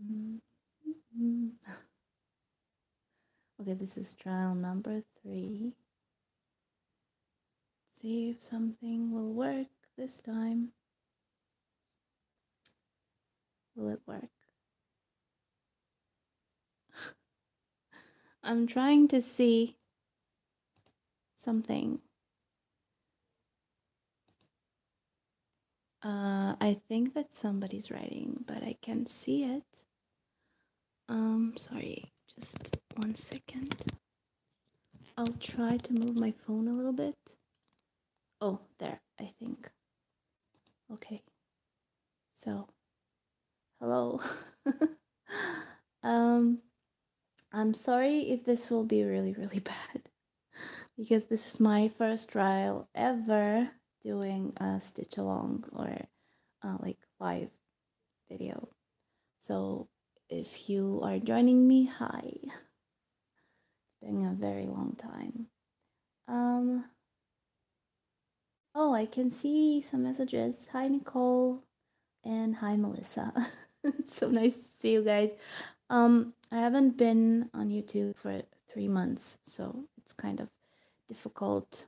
Mm-hmm. Okay, this is trial number three. See if something will work this time. Will it work? I'm trying to see something. Uh, I think that somebody's writing, but I can't see it. Um, sorry, just one second. I'll try to move my phone a little bit. Oh, there, I think. Okay. So, hello. um, I'm sorry if this will be really, really bad because this is my first trial ever doing a stitch along or uh, like live video. So if you are joining me, hi. It's been a very long time. Um Oh, I can see some messages. Hi Nicole and hi Melissa. it's so nice to see you guys. Um I haven't been on YouTube for 3 months, so it's kind of difficult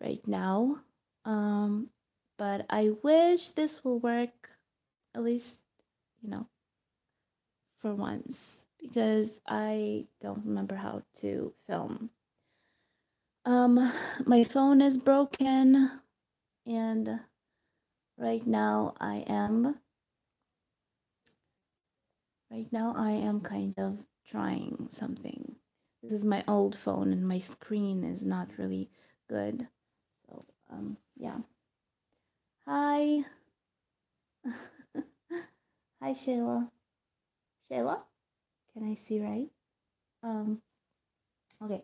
right now. Um but I wish this will work at least, you know, for once because I don't remember how to film. Um, my phone is broken, and right now I am. Right now I am kind of trying something. This is my old phone, and my screen is not really good. So, um, yeah. Hi. Hi, Shayla. Shayla? Can I see right? Um, okay,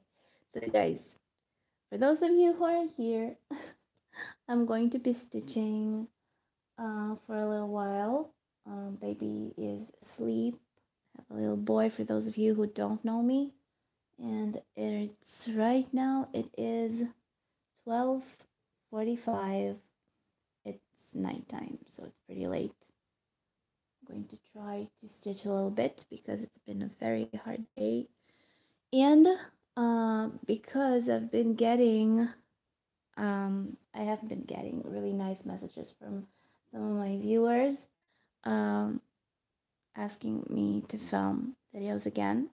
so guys, for those of you who are here, I'm going to be stitching uh, for a little while. Um, baby is asleep. I have a little boy for those of you who don't know me. And it's right now, it is 12.45. It's nighttime, so it's pretty late going to try to stitch a little bit because it's been a very hard day. And uh, because I've been getting um, I have been getting really nice messages from some of my viewers um, asking me to film videos again.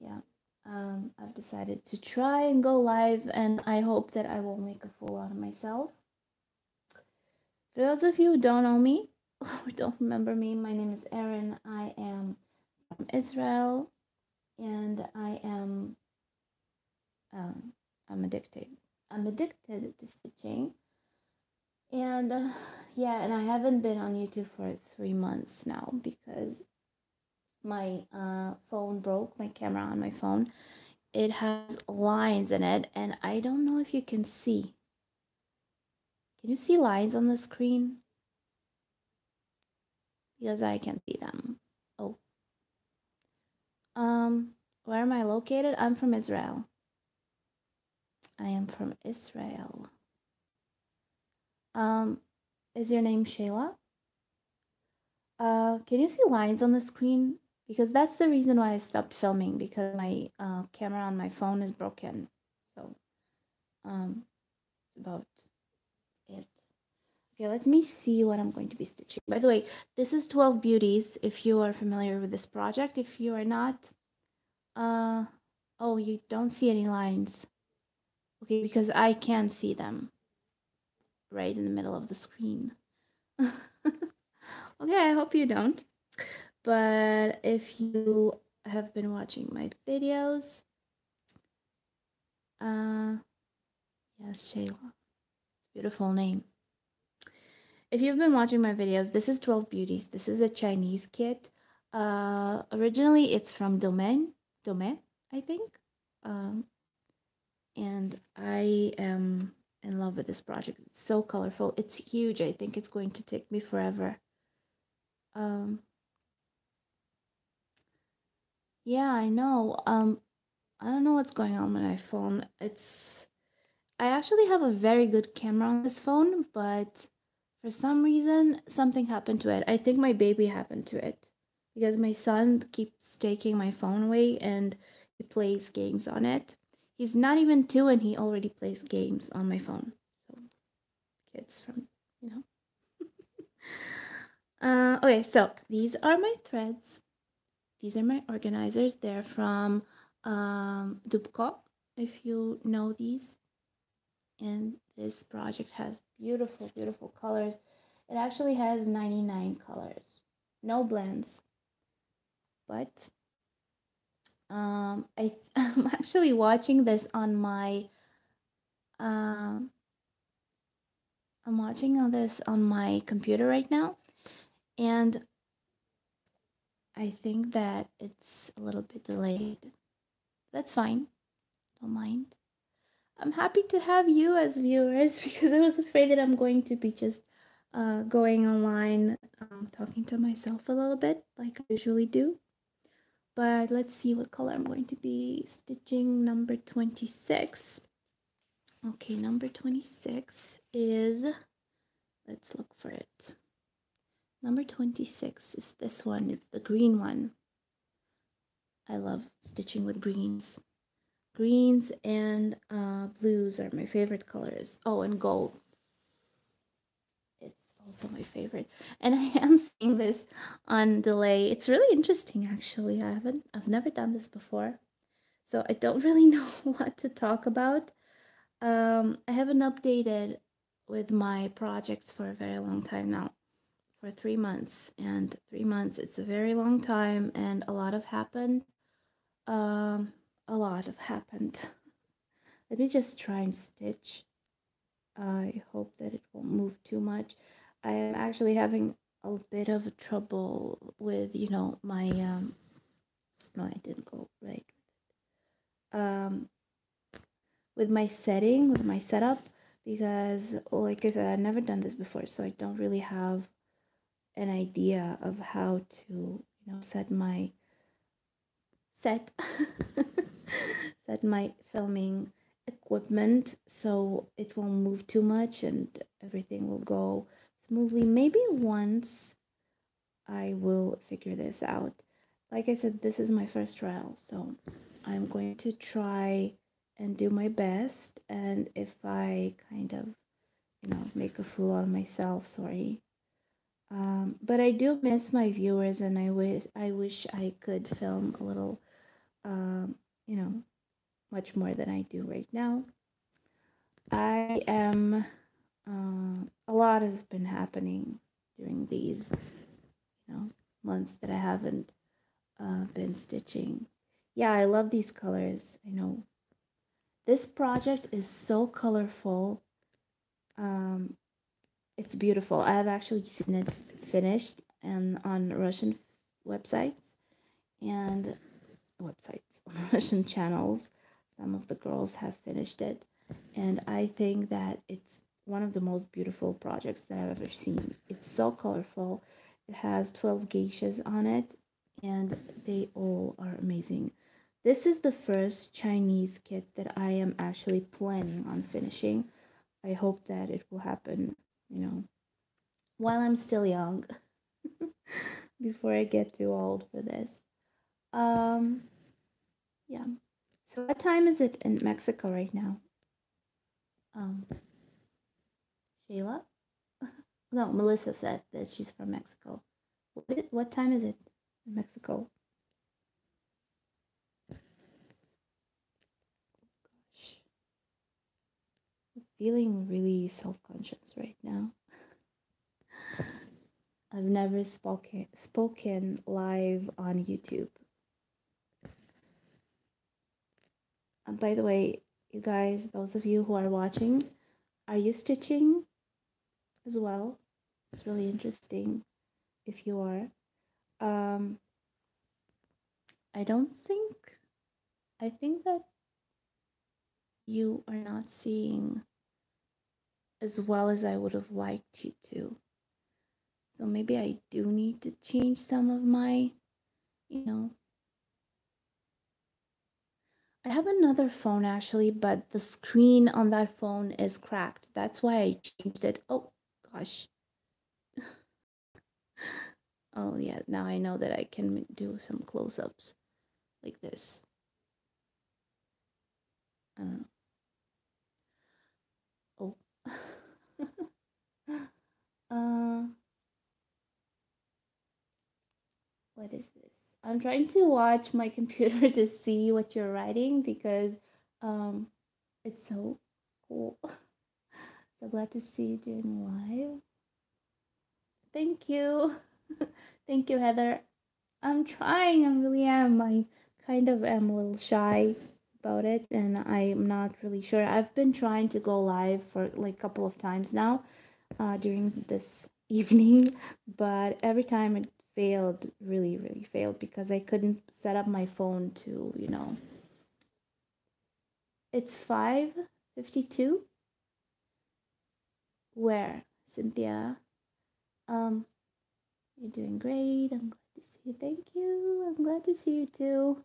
Yeah um, I've decided to try and go live and I hope that I will make a fool out of myself. For those of you who don't know me who don't remember me, my name is Erin. I am from Israel, and I am um, I'm addicted. I'm addicted to stitching, and uh, yeah, and I haven't been on YouTube for three months now because my uh, phone broke. My camera on my phone, it has lines in it, and I don't know if you can see. Can you see lines on the screen? Because I can see them. Oh. Um, where am I located? I'm from Israel. I am from Israel. Um, is your name Shayla? Uh, can you see lines on the screen? Because that's the reason why I stopped filming because my uh, camera on my phone is broken. So, um, it's about. Okay, let me see what I'm going to be stitching. By the way, this is 12 Beauties, if you are familiar with this project. If you are not, uh, oh, you don't see any lines. Okay, because I can see them right in the middle of the screen. okay, I hope you don't. But if you have been watching my videos, uh, yes, Shayla. Beautiful name. If you've been watching my videos, this is 12 Beauties. This is a Chinese kit. Uh, originally, it's from Domain, Domain, I think. Um, and I am in love with this project. It's so colorful. It's huge. I think it's going to take me forever. Um, yeah, I know. Um, I don't know what's going on with my phone. It's I actually have a very good camera on this phone, but for some reason, something happened to it. I think my baby happened to it. because my son keeps taking my phone away and he plays games on it. He's not even two and he already plays games on my phone. So kids from, you know. uh, okay, so these are my threads. These are my organizers. They're from um, Dubko, if you know these. And this project has beautiful, beautiful colors. It actually has 99 colors, no blends. But um, I I'm actually watching this on my um, I'm watching all this on my computer right now, and I think that it's a little bit delayed. That's fine. Don't mind. I'm happy to have you as viewers because I was afraid that I'm going to be just uh, going online, um, talking to myself a little bit like I usually do. But let's see what color I'm going to be stitching number 26. Okay, number 26 is, let's look for it. Number 26 is this one, it's the green one. I love stitching with greens. Greens and uh, blues are my favorite colors. Oh, and gold. It's also my favorite. And I am seeing this on delay. It's really interesting actually. I haven't I've never done this before. So I don't really know what to talk about. Um, I haven't updated with my projects for a very long time now for three months and three months it's a very long time and a lot have happened um a lot have happened. Let me just try and stitch. I hope that it won't move too much. I am actually having a bit of trouble with you know my um no i didn't go right um with my setting with my setup because like i said i've never done this before so i don't really have an idea of how to you know set my set set my filming equipment so it won't move too much and everything will go smoothly. Maybe once i will figure this out. Like i said this is my first trial so i'm going to try and do my best. And if i kind of you know make a fool of myself sorry. Um, but I do miss my viewers, and I wish I wish I could film a little, um, you know, much more than I do right now. I am. Uh, a lot has been happening during these, you know, months that I haven't uh, been stitching. Yeah, I love these colors. I know. This project is so colorful. Um, it's beautiful. I have actually seen it finished and on Russian websites and websites on Russian channels. Some of the girls have finished it, and I think that it's one of the most beautiful projects that I've ever seen. It's so colorful. It has 12 geishas on it, and they all are amazing. This is the first Chinese kit that I am actually planning on finishing. I hope that it will happen you know, while I'm still young, before I get too old for this. Um, yeah. So what time is it in Mexico right now? Um, Shayla? no, Melissa said that she's from Mexico. What, what time is it in Mexico? feeling really self-conscious right now. I've never spoken spoken live on YouTube. And by the way, you guys, those of you who are watching, are you stitching as well? It's really interesting if you are. Um, I don't think, I think that you are not seeing as well as I would have liked you to. So maybe I do need to change some of my, you know. I have another phone actually, but the screen on that phone is cracked. That's why I changed it. Oh gosh. oh, yeah, now I know that I can do some close-ups like this. Uh, oh. uh, what is this? I'm trying to watch my computer to see what you're writing because um, it's so cool. so glad to see you doing live. Thank you. Thank you, Heather. I'm trying. I really am. I kind of am a little shy about it and I'm not really sure. I've been trying to go live for like a couple of times now uh, during this evening, but every time it failed, really, really failed because I couldn't set up my phone to, you know. It's 5:52. Where, Cynthia? Um you're doing great. I'm glad to see you. Thank you. I'm glad to see you too.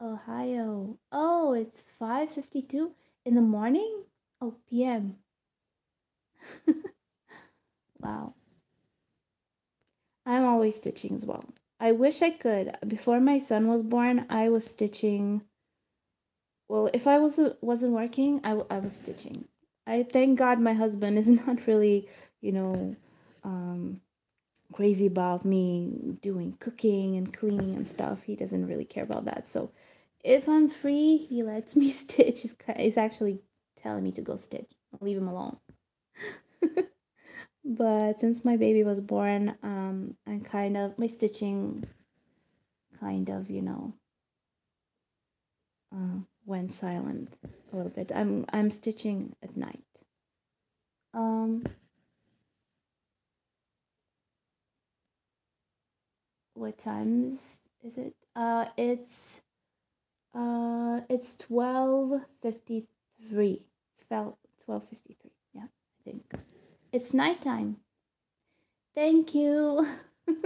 Ohio. Oh, it's 5:52 in the morning? Oh, PM. wow. I'm always stitching as well. I wish I could. Before my son was born, I was stitching. Well, if I was wasn't working, I, I was stitching. I thank God my husband is not really, you know, um, crazy about me doing cooking and cleaning and stuff. He doesn't really care about that. So if I'm free, he lets me stitch. He's actually telling me to go stitch. I'll leave him alone. but since my baby was born, um, I'm kind of my stitching kind of, you know, uh, went silent a little bit. I'm I'm stitching at night. Um, what times is it? Uh, it's uh, it's twelve fifty three. It's twelve fifty three. Yeah, I think it's nighttime. Thank you.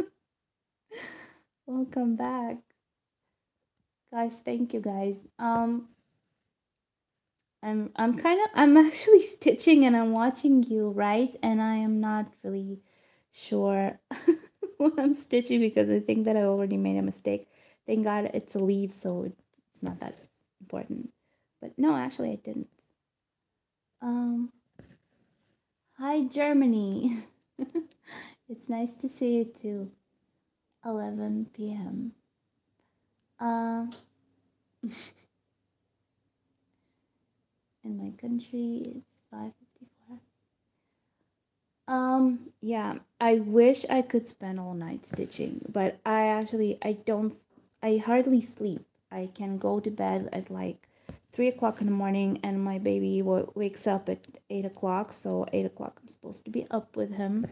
Welcome back, guys. Thank you, guys. Um, I'm I'm kind of I'm actually stitching and I'm watching you right, and I am not really sure. when I'm stitching because I think that I already made a mistake. Thank God it's a leaf, so it's not that important. But no, actually I didn't. Um, hi Germany. it's nice to see you too. 11 p.m. Um, in my country, it's 5.54. um, yeah, I wish I could spend all night stitching, but I actually I don't I hardly sleep. I can go to bed at like three o'clock in the morning, and my baby wakes up at eight o'clock. So eight o'clock, I'm supposed to be up with him.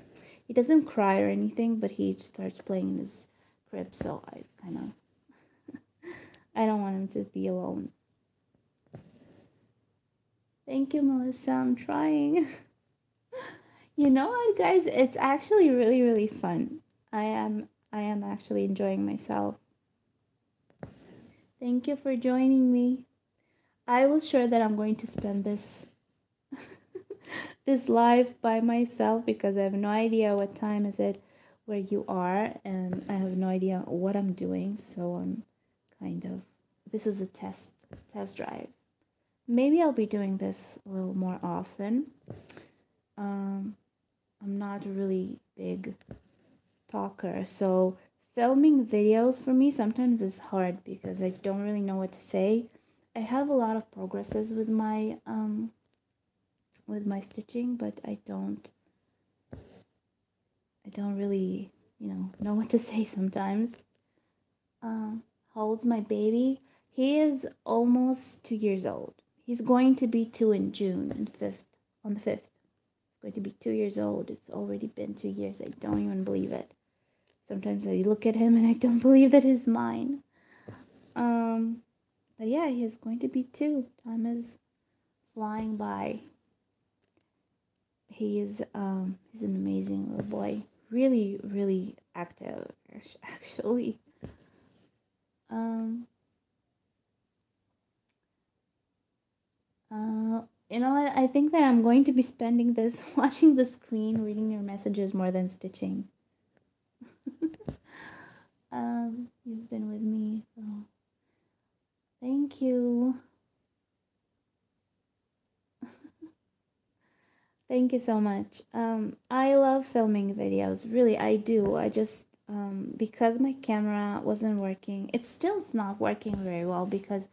He doesn't cry or anything, but he starts playing in his crib. So I kind of I don't want him to be alone. Thank you, Melissa. I'm trying. You know what, guys? It's actually really, really fun. I am I am actually enjoying myself. Thank you for joining me. I was sure that I'm going to spend this this live by myself because I have no idea what time is it where you are and I have no idea what I'm doing, so I'm kind of this is a test test drive. Maybe I'll be doing this a little more often. Um, I'm not a really big talker, so filming videos for me sometimes is hard because I don't really know what to say. I have a lot of progresses with my um with my stitching, but I don't I don't really, you know, know what to say sometimes. Um, how old's my baby? He is almost two years old. He's going to be two in June and fifth on the fifth He's going to be two years old. It's already been two years. I don't even believe it. Sometimes I look at him and I don't believe that he's mine. Um, but yeah, he is going to be two. Time is flying by. He is um he's an amazing little boy. Really, really active actually. Um uh You know what? I think that I'm going to be spending this watching the screen, reading your messages more than stitching. um, you've been with me. Oh. Thank you. Thank you so much. Um, I love filming videos. Really, I do. I just um, because my camera wasn't working. It still is not working very well because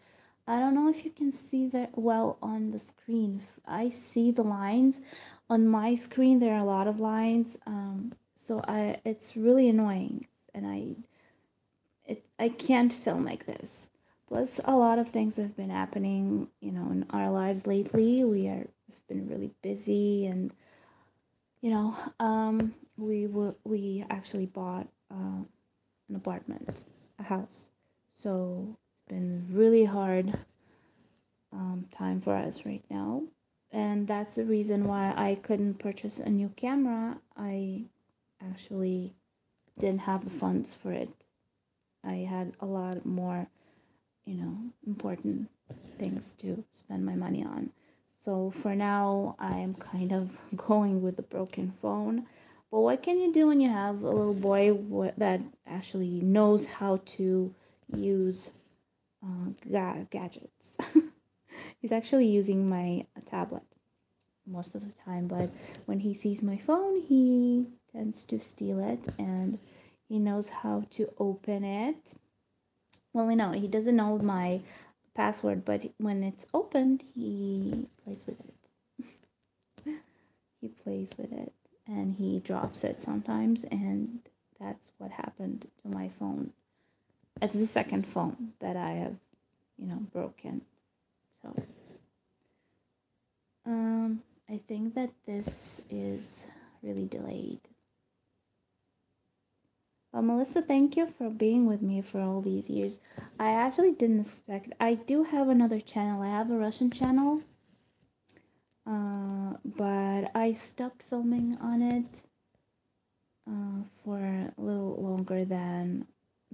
I don't know if you can see very well on the screen. I see the lines on my screen. There are a lot of lines. Um, so I it's really annoying, and I it I can't film like this. Plus, a lot of things have been happening, you know, in our lives lately. We are have been really busy, and you know, um, we will we actually bought uh, an apartment, a house. So it's been really hard um, time for us right now, and that's the reason why I couldn't purchase a new camera. I actually didn't have the funds for it. I had a lot more you know, important things to spend my money on. So for now, I am kind of going with the broken phone. But what can you do when you have a little boy that actually knows how to use uh, ga- gadgets? He's actually using my tablet most of the time, but when he sees my phone, he tends to steal it and he knows how to open it well, we know he doesn't know my password, but when it's opened, he plays with it. he plays with it and he drops it sometimes, and that's what happened to my phone. It's the second phone that I have, you know, broken. So, um, I think that this is really delayed. But Melissa, thank you for being with me for all these years. I actually didn't expect. I do have another channel. I have a Russian channel. Uh, but I stopped filming on it uh, for a little longer than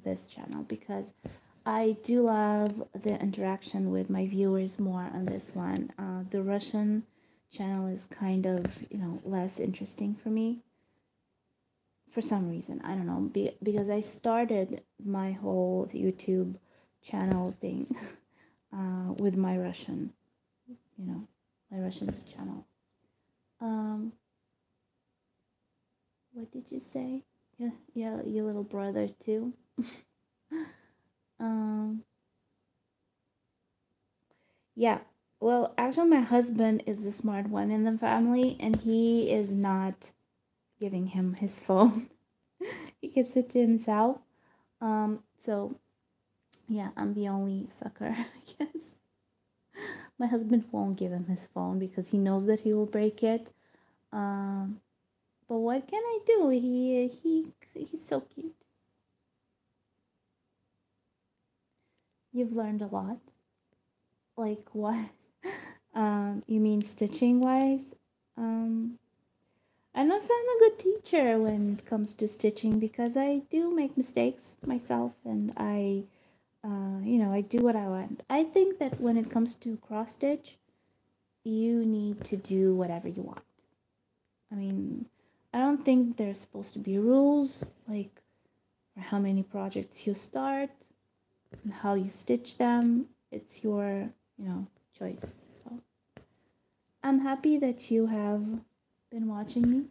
this channel because I do love the interaction with my viewers more on this one. Uh, the Russian channel is kind of, you know, less interesting for me for some reason i don't know be, because i started my whole youtube channel thing uh, with my russian you know my russian channel. Um what did you say? Yeah yeah your little brother too. Um yeah well actually my husband is the smart one in the family and he is not giving him his phone. he keeps it to himself. Um, so, yeah, I'm the only sucker, I guess. My husband won't give him his phone because he knows that he will break it. Um, but what can I do? He he he's so cute. You've learned a lot. Like what? Um, you mean stitching wise? Um, I don't know if I'm a good teacher when it comes to stitching because I do make mistakes myself and I, uh, you know, I do what I want. I think that when it comes to cross stitch, you need to do whatever you want. I mean, I don't think there's supposed to be rules like for how many projects you start and how you stitch them. It's your, you know, choice. So I'm happy that you have been watching me.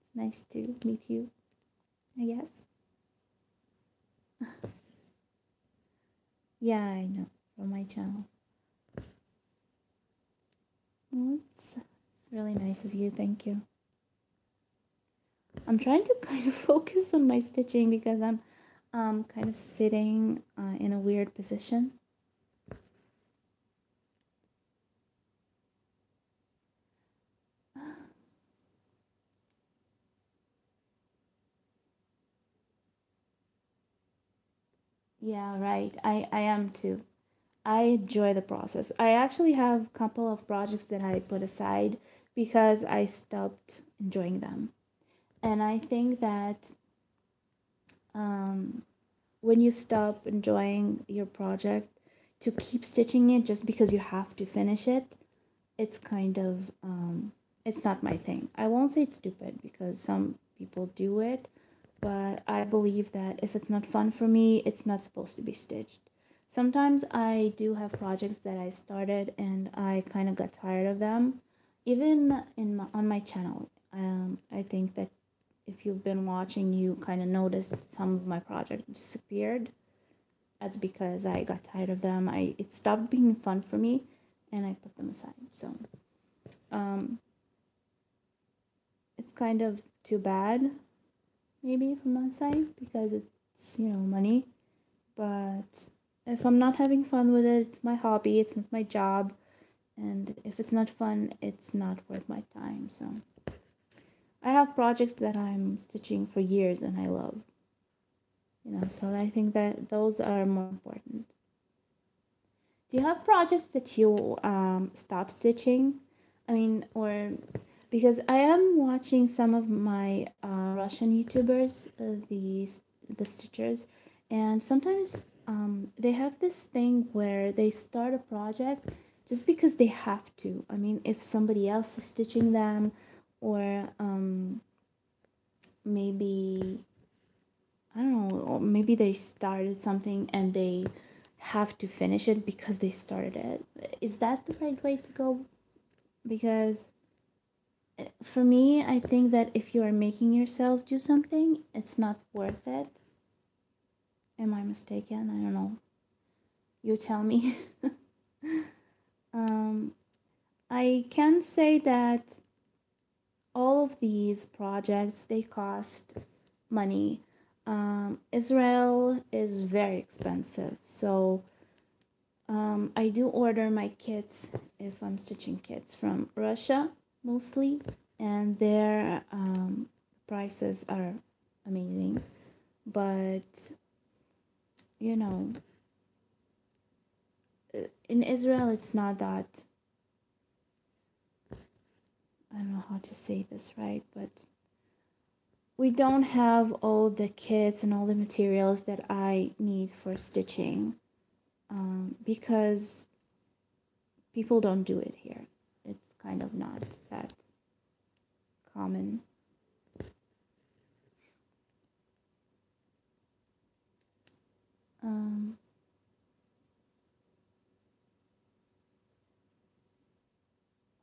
It's nice to meet you, I guess. yeah, I know, from my channel. Well, it's, it's really nice of you, thank you. I'm trying to kind of focus on my stitching because I'm um, kind of sitting uh, in a weird position. Yeah, right. I, I am too. I enjoy the process. I actually have a couple of projects that I put aside because I stopped enjoying them. And I think that um, when you stop enjoying your project, to keep stitching it just because you have to finish it, it's kind of um, it's not my thing. I won't say it's stupid because some people do it, but I believe that if it's not fun for me, it's not supposed to be stitched. Sometimes I do have projects that I started and I kind of got tired of them. Even in my, on my channel, um, I think that if you've been watching, you kind of noticed some of my projects disappeared. That's because I got tired of them. I it stopped being fun for me, and I put them aside. So, um, it's kind of too bad, maybe from my side because it's you know money, but if I'm not having fun with it, it's my hobby. It's not my job, and if it's not fun, it's not worth my time. So. I have projects that I'm stitching for years and I love. You know, so I think that those are more important. Do you have projects that you um, stop stitching? I mean, or because I am watching some of my uh, Russian YouTubers, uh, the the stitchers, and sometimes um, they have this thing where they start a project just because they have to. I mean, if somebody else is stitching them or um, maybe I don't know, or maybe they started something and they have to finish it because they started it. Is that the right way to go? Because for me, I think that if you are making yourself do something, it's not worth it. Am I mistaken? I don't know. You tell me. um, I can say that all of these projects they cost money um, israel is very expensive so um, i do order my kits if i'm stitching kits from russia mostly and their um, prices are amazing but you know in israel it's not that I don't know how to say this right, but we don't have all the kits and all the materials that I need for stitching um, because people don't do it here. Kind of not that common. Um,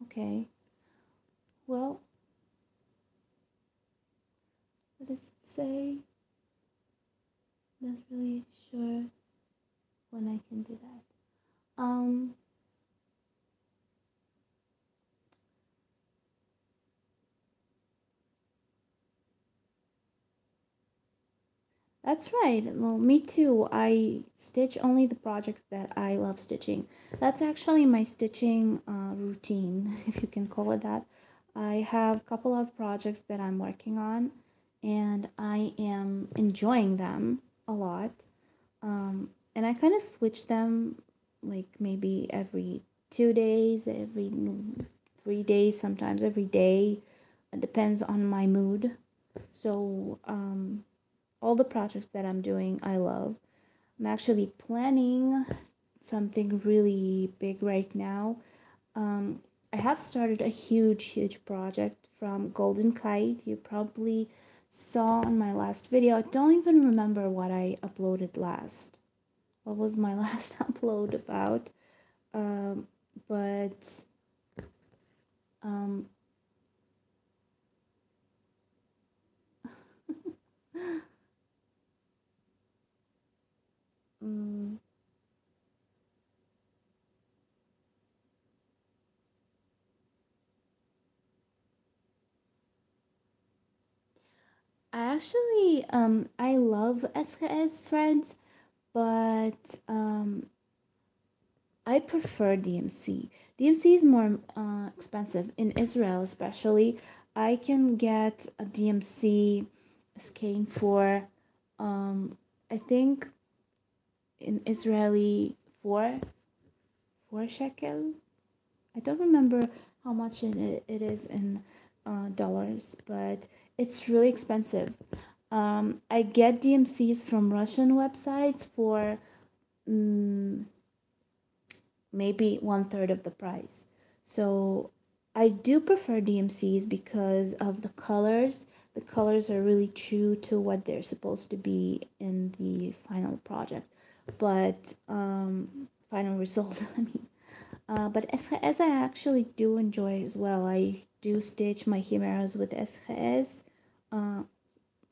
okay. Well, what does it say? Not really sure when I can do that. Um, That's right. Well, me too. I stitch only the projects that I love stitching. That's actually my stitching uh, routine, if you can call it that. I have a couple of projects that I'm working on and I am enjoying them a lot. Um, and I kind of switch them like maybe every two days, every three days, sometimes every day. It depends on my mood. So, um, all the projects that I'm doing, I love. I'm actually planning something really big right now. Um, I have started a huge, huge project from Golden Kite. You probably saw in my last video. I don't even remember what I uploaded last. What was my last upload about? Um, but um, mm. I actually um I love SKS threads, but um I prefer DMC. DMC is more uh, expensive in Israel, especially. I can get a DMC skein for um I think in Israeli four four shekel. I don't remember how much it, it is in uh, dollars, but it's really expensive. Um, I get DMCs from Russian websites for um, maybe one third of the price. So I do prefer DMCs because of the colors. The colors are really true to what they're supposed to be in the final project, but um, final result. I mean, uh, but SHS I actually do enjoy as well. I do stitch my chimeras with SHS, uh,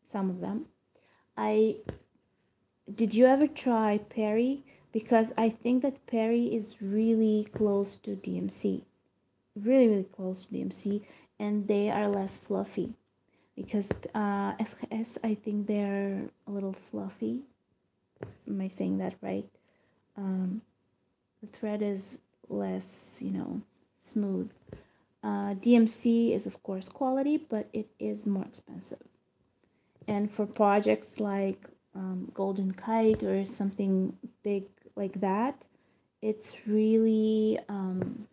some of them. I did you ever try Perry? Because I think that Perry is really close to DMC really really close to DMC and they are less fluffy because uh, SKS I think they're a little I saying that right? Um, the thread is less you know smooth. Uh, DMC is of course quality but it is more expensive. And for projects like um, Golden Kite or something big like that it's really um,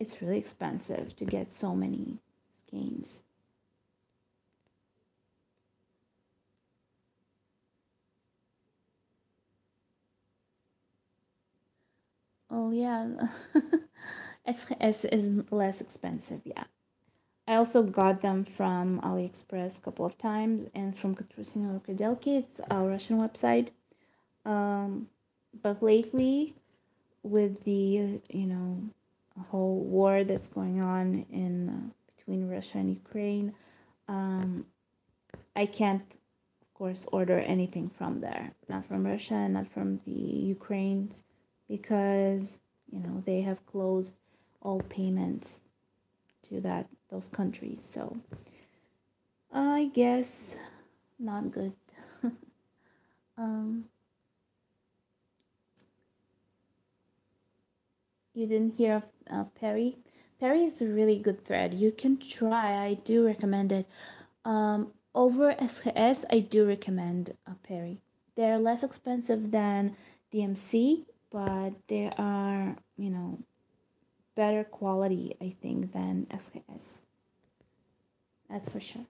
it's really expensive to get so many skeins. Oh yeah, SKS is less expensive, yeah. I also got them from AliExpress a couple of times and from Katrusino Orkadelki, it's a Russian website. Um, but lately, with the, you know, whole war that's going on in uh, between Russia and Ukraine. Um, I can't, of course, order anything from there, not from Russia, not from the Ukraines, because you know they have closed all payments to that those countries. So I guess not good. um, you didn't hear of uh, Perry. Perry is a really good thread. You can try. I do recommend it. Um, over SKS, I do recommend uh, Perry. They're less expensive than DMC, but they are, you know, better quality, I think, than SKS. That's for sure.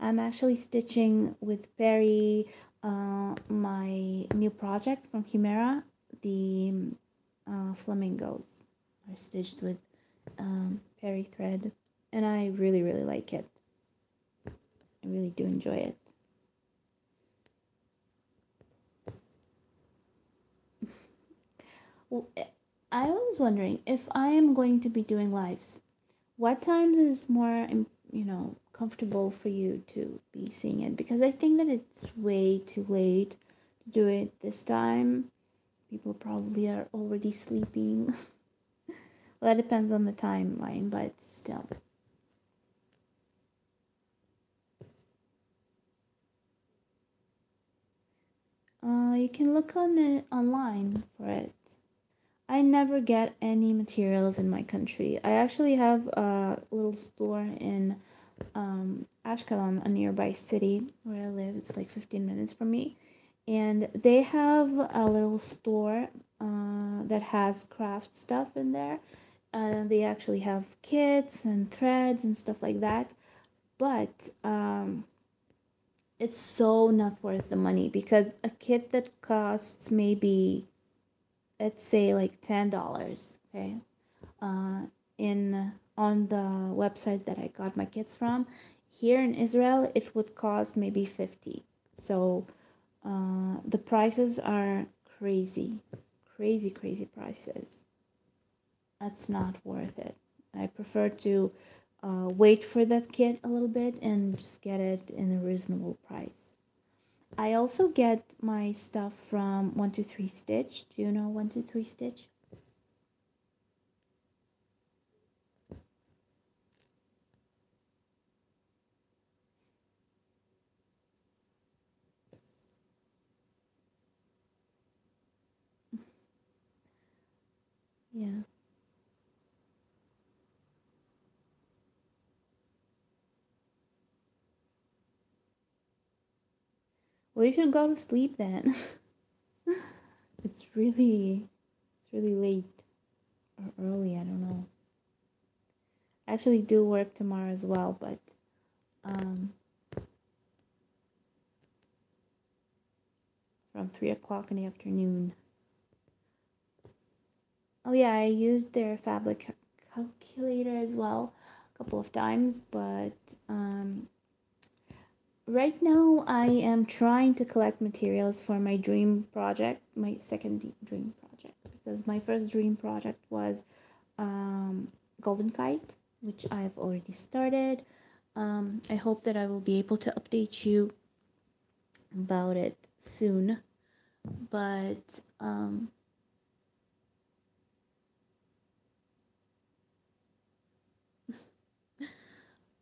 I'm actually stitching with Perry uh, my new project from Chimera, the uh, flamingos are stitched with um, Perry thread and I really really like it. I really do enjoy it. I was wondering if I am going to be doing lives, what times is more, you know, comfortable for you to be seeing it? Because I think that it's way too late to do it this time people probably are already sleeping. well, that depends on the timeline, but still. Uh, you can look on it online for it. I never get any materials in my country. I actually have a little store in um, Ashkelon, a nearby city where I live. It's like 15 minutes from me and they have a little store uh, that has craft stuff in there and they actually have kits and threads and stuff like that but um, it's so not worth the money because a kit that costs maybe let's say like ten dollars okay uh, in on the website that I got my kits from here in Israel it would cost maybe 50 so uh, the prices are crazy, crazy, crazy prices. That's not worth it. I prefer to uh, wait for that kit a little bit and just get it in a reasonable price. I also get my stuff from 123 Stitch. Do you know 123 Stitch? Yeah. You should go to sleep then. it's really, it's really late or early. I don't know. I actually do work tomorrow as well, but um, from three o'clock in the afternoon. Oh yeah, I used their fabric calculator as well a couple of times, but um, right now I am trying to collect materials for my dream project, my second dream project, because my first dream project was um, Golden Kite, which I've already started. Um, I hope that I will be able to update you about it soon, but um,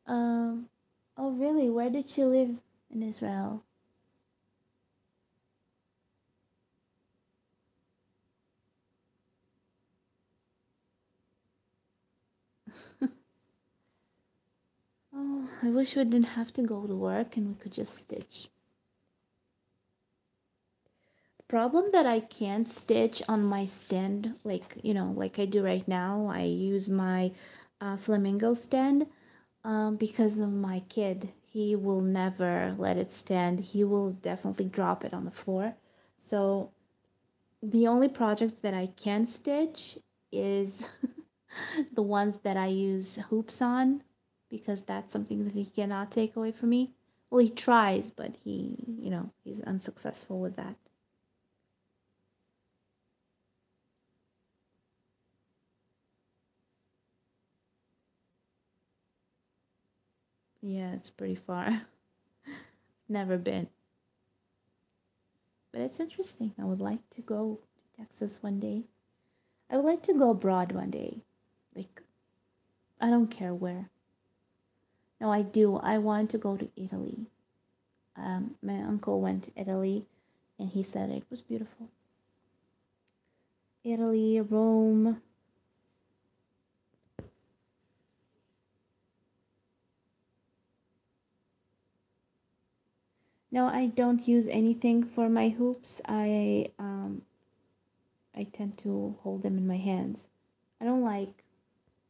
um, oh really? Where did she live in Israel? Oh, I wish we didn't have to go to work and we could just stitch. Problem that I can't stitch on my stand, like, you know, like I do right now. I use my uh, flamingo stand um, because of my kid. He will never let it stand. He will definitely drop it on the floor. So the only project that I can stitch is the ones that I use hoops on because that's something that he cannot take away from me. Well, he tries, but he, you know, he's unsuccessful with that. Yeah, it's pretty far. Never been. But it's interesting. I would like to go to Texas one day. I would like to go abroad one day. Like, I don't care where. No, I do. I want to go to Italy. Um, my uncle went to Italy and he said it was beautiful. Italy, Rome, No, I don't use anything for my hoops. I um I tend to hold them in my hands. I don't like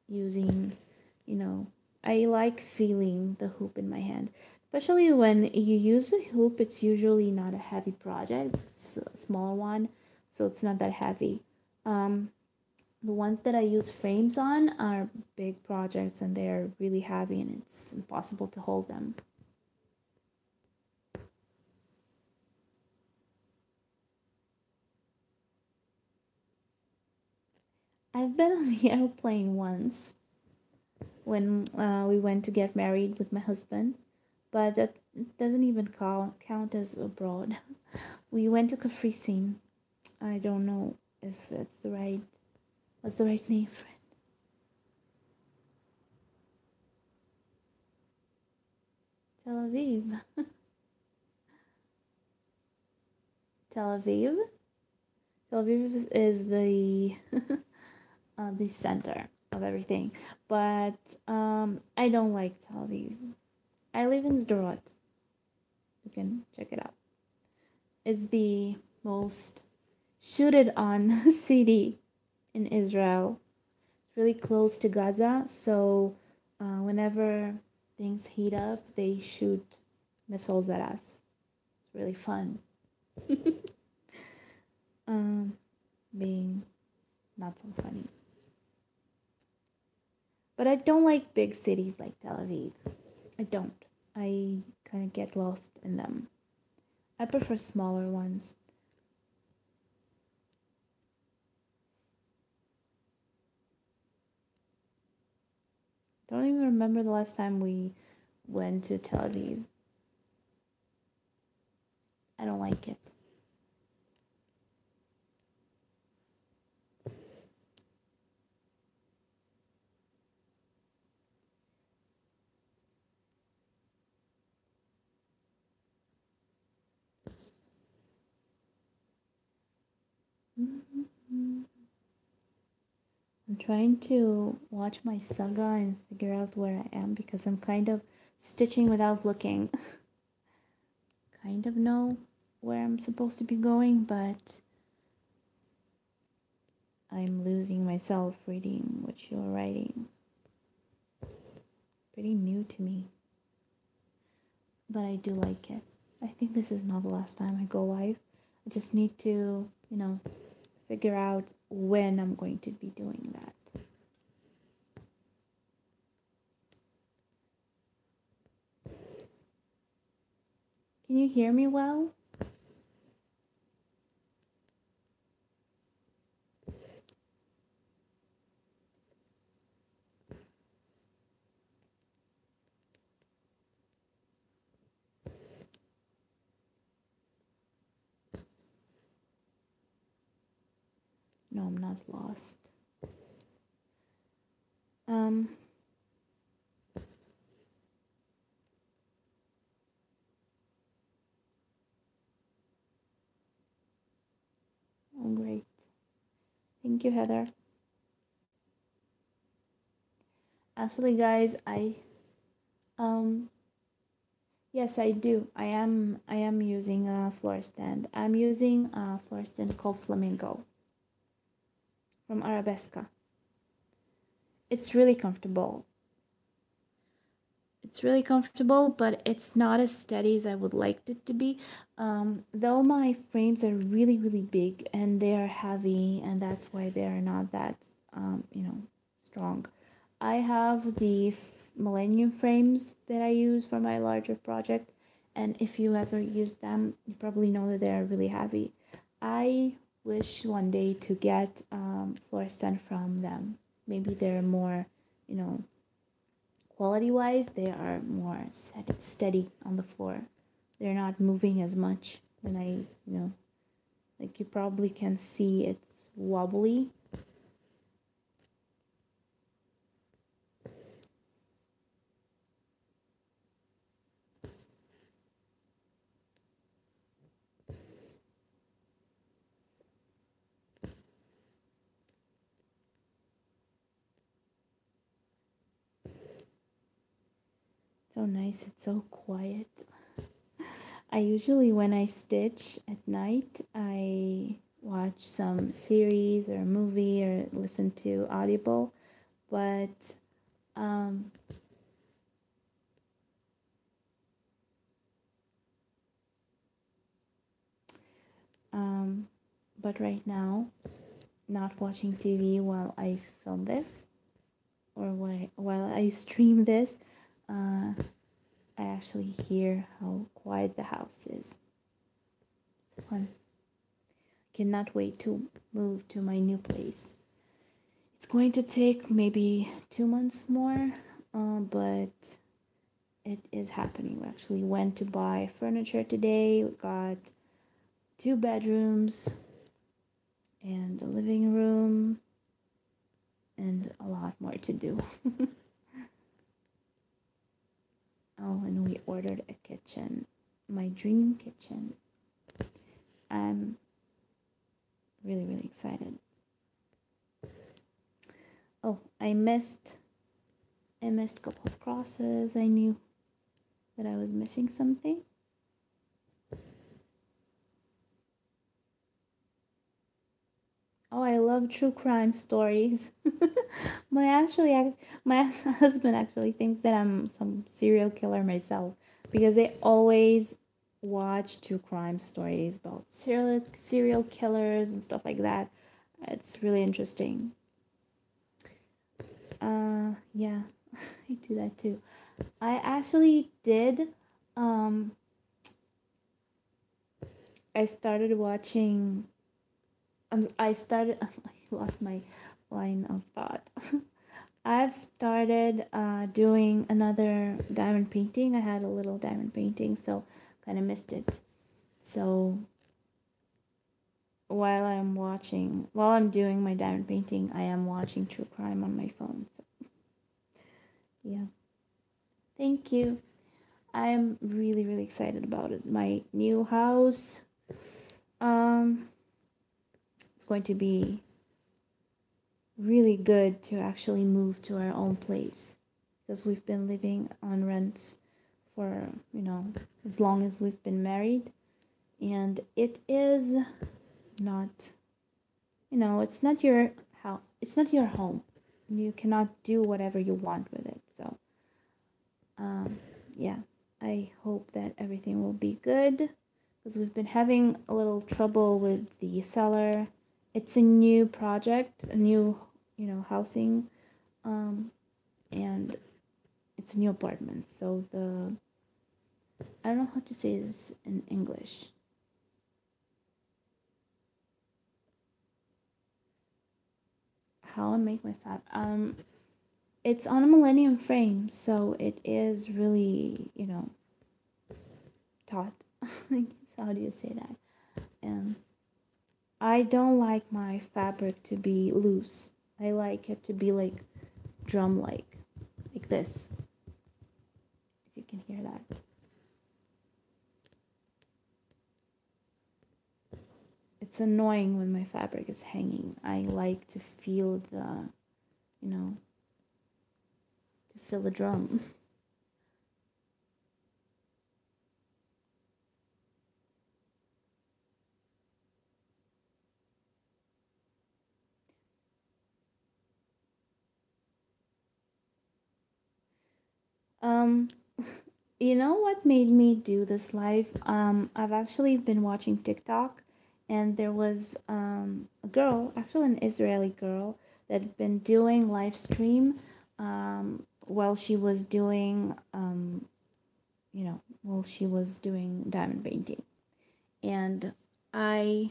using, you know, I like feeling the hoop in my hand. Especially when you use a hoop, it's usually not a heavy project. It's a small one, so it's not that heavy. Um, the ones that I use frames on are big projects and they're really heavy and it's impossible to hold them. I've been on the airplane once when uh, we went to get married with my husband, but that doesn't even count, count as abroad. We went to Kafricin. I don't know if it's the right, what's the right name for it? Tel Aviv. Tel Aviv. Tel Aviv is the uh, the center of everything. But um, I don't like Tel Aviv. I live in Sderot. You can check it out. It's the most shooted on city in Israel. It's really close to Gaza, so uh, whenever things heat up, they shoot missiles at us. It's really fun. um, being not so funny. But I don't like big cities like Tel Aviv. I don't. I kind of get lost in them. I prefer smaller ones. Don't even remember the last time we went to Tel Aviv. I don't like it. Mm-hmm. I'm trying to watch my saga and figure out where I am because I'm kind of stitching without looking. kind of know where I'm supposed to be going, but I'm losing myself reading what you're writing. Pretty new to me. But I do like it. I think this is not the last time I go live. I just need to, you know, figure out when I'm going to be doing that. Can you hear me well? I'm not lost. Um, oh, great. Thank you, Heather. Actually, guys, I, um, yes, I do. I am, I am using a floor stand. I'm using a floor stand called Flamingo from Arabesca. It's really comfortable. It's really comfortable, but it's not as steady as I would like it to be. Um, though my frames are really, really big and they are heavy, and that's why they are not that, um, you know, strong. I have the Millennium frames that I use for my larger project, and if you ever use them, you probably know that they are really heavy. I wish one day to get um, floor stand from them. Maybe they're more, you know, quality wise, they are more set, steady on the floor. They're not moving as much. And I, you know, like you probably can see it's wobbly nice it's so quiet. I usually when i stitch at night i watch some series or a movie or listen to audible but um um but right now not watching tv while i film this or while i stream this uh, I actually hear how quiet the house is. It's fun. Cannot wait to move to my new place. It's going to take maybe two months more, uh, but it is happening. We actually went to buy furniture today. We got two bedrooms and a living room and a lot more to do. Oh, and we ordered a kitchen, my dream kitchen. I'm really, really excited. Oh, I missed, I missed a couple of crosses. I knew that I was missing something. Oh, I love true crime stories. my actually, my husband actually thinks that I'm some serial killer myself because they always watch true crime stories about serial serial killers and stuff like that. It's really interesting. Uh, yeah, I do that too. I actually did. Um, I started watching um, I started, I lost my line of thought. I've started uh, doing another diamond painting. I had a little diamond painting, so kind of missed it. So while I'm watching, while I'm doing my diamond painting, I am watching true crime on my phone. So yeah, thank you. I am really really excited about it. My new house. Um, going to be really good to actually move to our own place. Because we've been living on rent for you know as long as we've been married. And it is not you know it's not your how it's not your home. You cannot do whatever you want with it. So um yeah. I hope that everything will be good. Because we've been having a little trouble with the seller it's a new project, a new you know housing, um, and it's a new apartment. So the I don't know how to say this in English. How I make my fab um it's on a millennium frame, so it is really, you know, taut. how do you say that? And I don't like my fabric to be loose. I like it to be like drum like, like this. If you can hear that. It's annoying when my fabric is hanging. I like to feel the, you know, to feel the drum. Um, you know what made me do this live? Um, I've actually been watching TikTok, and there was um, a girl, actually an Israeli girl, that had been doing live stream um, while she was doing, um, you know, while she was doing diamond painting, and I.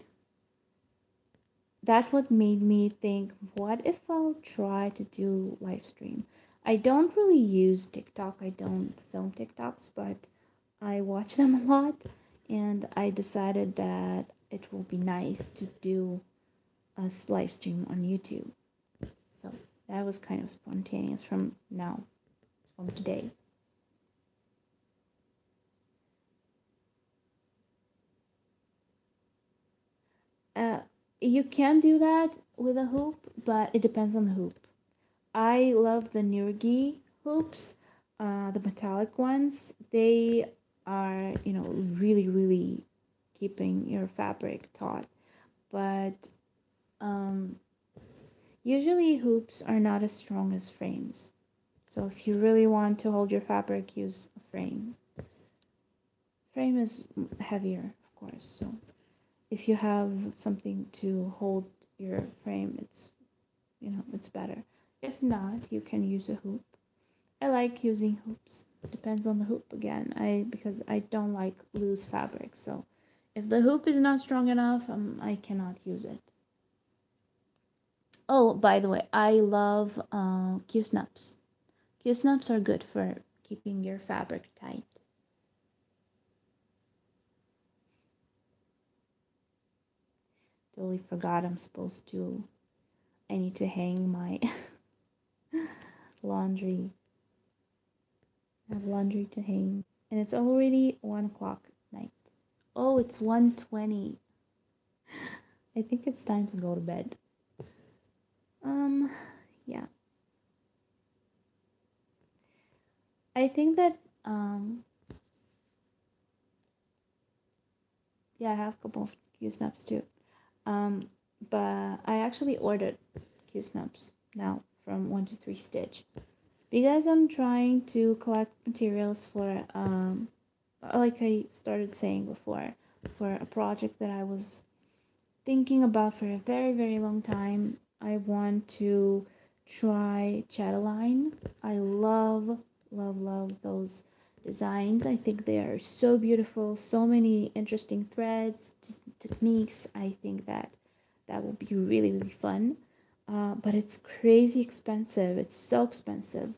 That's what made me think, what if I'll try to do live stream? I don't really use TikTok. I don't film TikToks, but I watch them a lot and I decided that it will be nice to do a live stream on YouTube. So that was kind of spontaneous from now, from today. Uh, you can do that with a hoop, but it depends on the hoop. I love the Nurge hoops, uh, the metallic ones. They are, you know, really, really keeping your fabric taut. But um, usually hoops are not as strong as frames. So if you really want to hold your fabric, use a frame. Frame is heavier, of course. So if you have something to hold your frame, it's, you know, it's better. If not, you can use a hoop. I like using hoops. Depends on the hoop again. I because I don't like loose fabric. So if the hoop is not strong enough, um, I cannot use it. Oh, by the way, I love uh, Q-snaps. Q-snaps are good for keeping your fabric tight. Totally forgot I'm supposed to, I need to hang my laundry. I have laundry to hang. And it's already 1 o'clock night. Oh, it's 1.20. I think it's time to go to bed. Um, yeah. I think that, um, yeah, I have a couple of Q snaps too. Um, but I actually ordered Q snaps now from 123Stitch. Because I'm trying to collect materials for um like I started saying before for a project that I was thinking about for a very very long time I want to try chatelaine. I love love love those designs I think they are so beautiful so many interesting threads techniques I think that that will be really really fun uh, but it's crazy expensive. It's so expensive,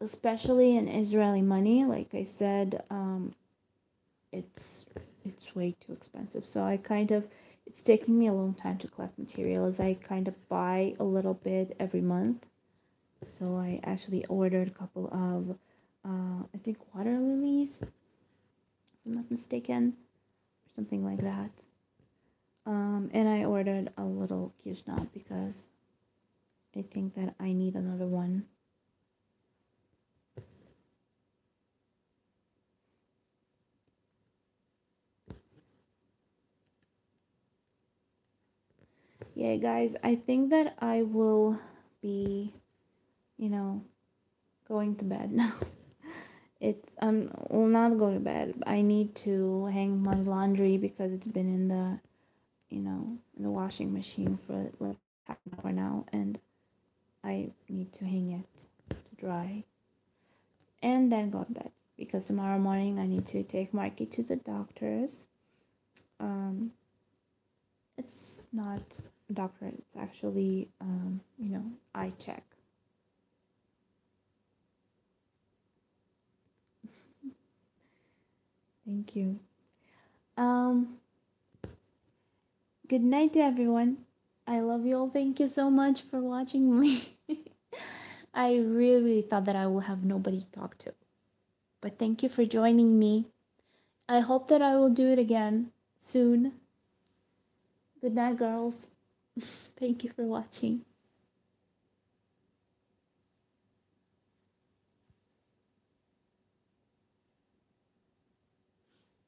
especially in Israeli money. Like I said, um, it's it's way too expensive. So I kind of it's taking me a long time to collect materials. I kind of buy a little bit every month. So I actually ordered a couple of uh, I think water lilies, if I'm not mistaken, or something like that. Um, and I ordered a little Q-snap because I think that I need another one. Yeah, guys, I think that I will be, you know, going to bed now. It's I'm will not go to bed. I need to hang my laundry because it's been in the you know, in the washing machine for like half an hour now, and I need to hang it to dry and then go to bed because tomorrow morning I need to take Marky to the doctor's. Um, it's not doctor, it's actually, um, you know, eye check. Thank you. Um, good night to everyone. I love you all. Thank you so much for watching me. I really, really thought that I will have nobody to talk to. But thank you for joining me. I hope that I will do it again soon. Good night, girls. thank you for watching.